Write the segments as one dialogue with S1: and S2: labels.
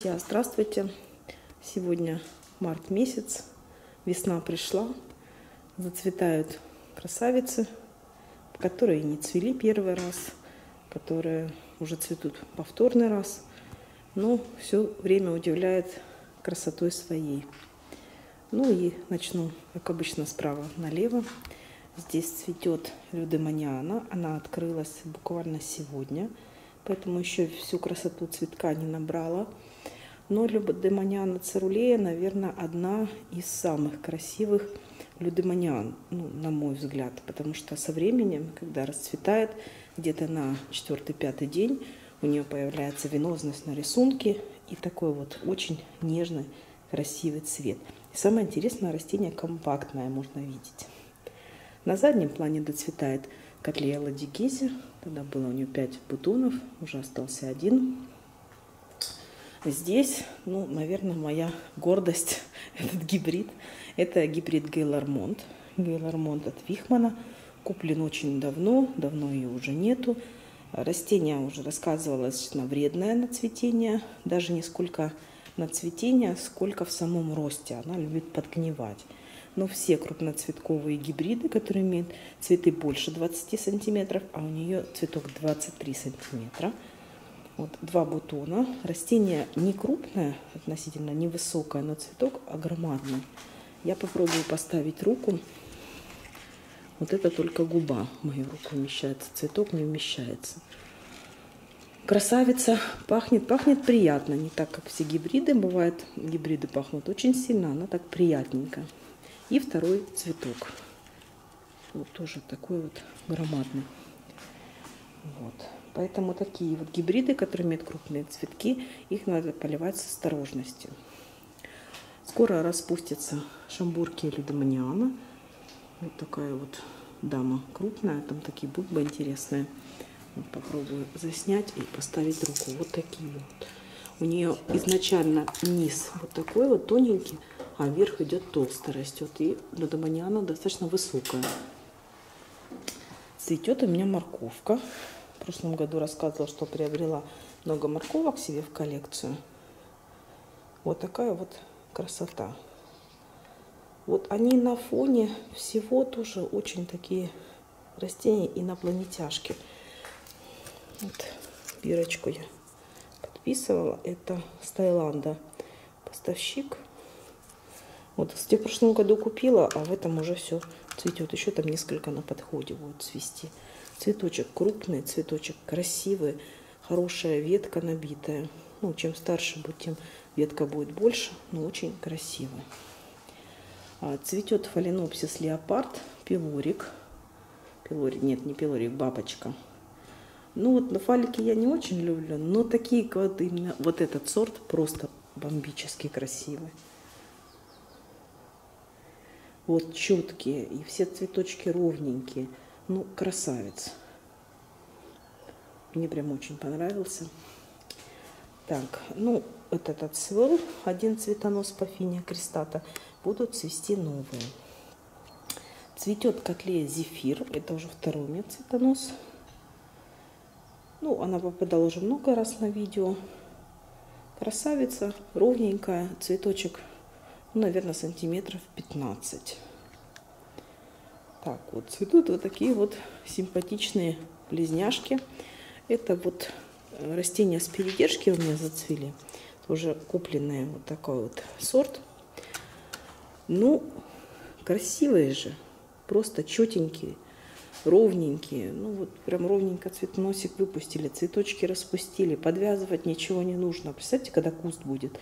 S1: Друзья, здравствуйте! Сегодня март месяц, весна пришла, зацветают красавицы, которые не цвели первый раз, которые уже цветут повторный раз, но все время удивляет красотой своей. Ну и начну, как обычно, справа налево. Здесь цветет людемониана, она открылась буквально сегодня, поэтому еще всю красоту цветка не набрала. Но Людемониана цирулея, наверное, одна из самых красивых людемониан, ну, на мой взгляд, потому что со временем, когда расцветает, где-то на четвертый-пятый день у нее появляется венозность на рисунке и такой вот очень нежный, красивый цвет. И самое интересное, растение компактное, можно видеть. На заднем плане доцветает котлея ладигези. Тогда было у нее 5 бутонов, уже остался один. Здесь, ну, наверное, моя гордость, этот гибрид. Это гибрид Гейлармонт. Гейлармонт от Вихмана. Куплен очень давно, давно ее уже нету. Растение уже рассказывалось на вредное на цветение. Даже не сколько на цветение, сколько в самом росте. Она любит подгнивать. Но все крупноцветковые гибриды, которые имеют цветы больше 20 сантиметров, а у нее цветок 23 сантиметра – вот два бутона. Растение не крупное, относительно невысокое, но цветок огромадный. Я попробую поставить руку. Вот это только губа в мою руку вмещается. Цветок не вмещается. Красавица. Пахнет, пахнет приятно. Не так, как все гибриды. Бывает, гибриды пахнут очень сильно. Она так приятненько. И второй цветок. Вот тоже такой вот громадный. Вот. Поэтому такие вот гибриды, которые имеют крупные цветки, их надо поливать с осторожностью. Скоро распустятся шамбурки лидоманиана. Вот такая вот дама крупная, там такие бульбы интересные. Вот попробую заснять и поставить руку. Вот такие вот. У нее изначально низ вот такой вот тоненький, а вверх идет толстый растет. И лидоманиана достаточно высокая. Цветет у меня морковка. В прошлом году рассказывала, что приобрела много морковок себе в коллекцию. Вот такая вот красота. Вот они на фоне всего тоже очень такие растения инопланетяшки. Вот бирочку я подписывала. Это с Таиланда поставщик. Вот в прошлом году купила, а в этом уже все цветет. Еще там несколько на подходе будет цвести. Цветочек крупный, цветочек красивый, хорошая ветка набитая. Ну, чем старше будет, тем ветка будет больше, но очень красивая. А, цветет фаленопсис леопард, пилорик. Пилорик, нет, не пилорик, бабочка. Ну вот на фалике я не очень люблю, но такие вот именно, вот этот сорт просто бомбически красивый. Вот четкие, и все цветочки ровненькие. Ну, красавец. Мне прям очень понравился. Так, ну, этот отцвел. Один цветонос Пафиния крестата. Будут цвести новые. Цветет котлея зефир. Это уже второй у меня цветонос. Ну, она попадала уже много раз на видео. Красавица, ровненькая, цветочек, ну, наверное, сантиметров 15. Так вот, цветут вот такие вот симпатичные близняшки. Это вот э, растения с передержки у меня зацвели. Тоже купленные вот такой вот сорт. Ну, красивые же. Просто четенькие, ровненькие. Ну вот прям ровненько цветоносик выпустили, цветочки распустили. Подвязывать ничего не нужно. Представьте, когда куст будет.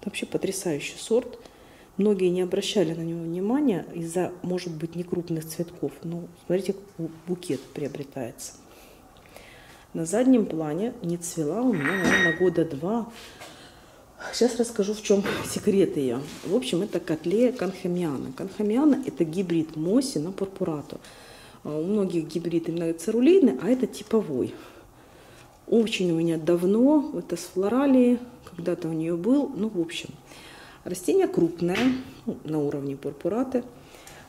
S1: Это вообще потрясающий сорт. Многие не обращали на него внимания из-за, может быть, некрупных цветков. Но ну, смотрите, как букет приобретается. На заднем плане не цвела у меня, наверное, года два. Сейчас расскажу, в чем секрет ее. В общем, это котлея канхамиана. Канхамиана – это гибрид моси на пурпурату. А у многих гибрид именно цирулейный, а это типовой. Очень у меня давно, это с флоралии, когда-то у нее был, ну, в общем – Растение крупное, ну, на уровне пурпураты.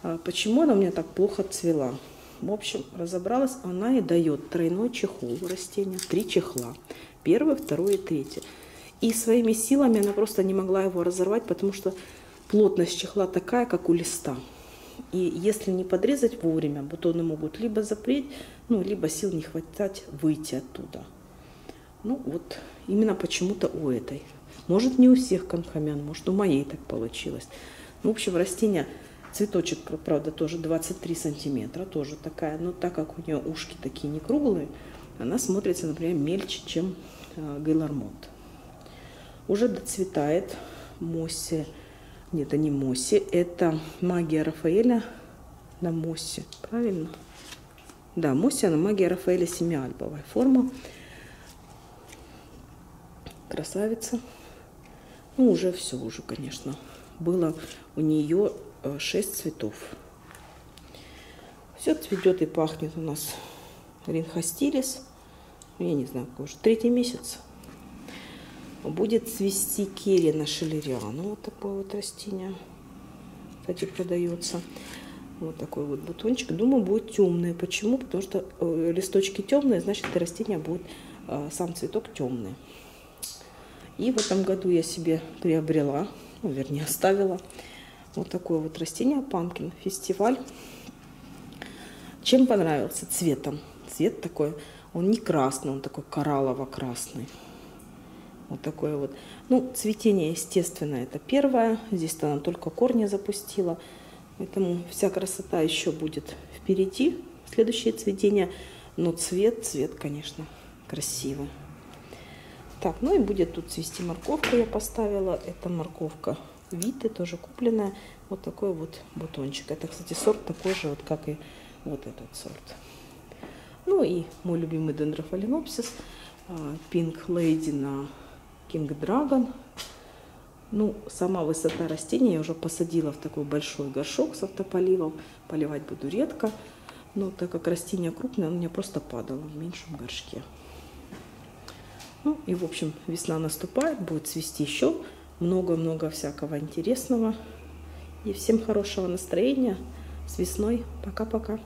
S1: А почему она у меня так плохо цвела? В общем, разобралась, она и дает тройной чехол растения, три чехла. Первый, второй и третий. И своими силами она просто не могла его разорвать, потому что плотность чехла такая, как у листа. И если не подрезать вовремя, бутоны могут либо запреть, ну, либо сил не хватать выйти оттуда. Ну, вот именно почему-то у этой. Может, не у всех конхамян, может, у моей так получилось. Ну, в общем, растение, цветочек, правда, тоже 23 сантиметра, тоже такая. Но так как у нее ушки такие не круглые, она смотрится, например, мельче, чем э, гейлормонт. Уже доцветает Мосси. Нет, это не Мосси, это магия Рафаэля на Моссе. Правильно? Да, Мосси, она магия Рафаэля семиальбовая форма. Красавица. Ну, уже все, уже, конечно. Было у нее 6 э, цветов. Все цветет и пахнет у нас ринхостилис. Я не знаю, какой уже третий месяц. Будет цвести керина шелериана. Вот такое вот растение. Кстати, продается. Вот такой вот бутончик. Думаю, будет темный. Почему? Потому что э, листочки темные, значит, растение будет, э, сам цветок темный. И в этом году я себе приобрела, ну, вернее, оставила вот такое вот растение Панкин фестиваль. Чем понравился? Цветом. Цвет такой, он не красный, он такой кораллово-красный. Вот такое вот. Ну, цветение, естественно, это первое. Здесь-то она только корни запустила. Поэтому вся красота еще будет впереди. Следующее цветение. Но цвет, цвет, конечно, красивый. Так, ну и будет тут цвести морковка, я поставила. Это морковка Виты, тоже купленная. Вот такой вот бутончик. Это, кстати, сорт такой же, вот как и вот этот сорт. Ну и мой любимый дендрофаленопсис. Pink Lady на King Dragon. Ну, сама высота растения я уже посадила в такой большой горшок с автополивом. Поливать буду редко. Но так как растение крупное, оно у меня просто падало в меньшем горшке. Ну и, в общем, весна наступает, будет цвести еще много-много всякого интересного. И всем хорошего настроения. С весной. Пока-пока.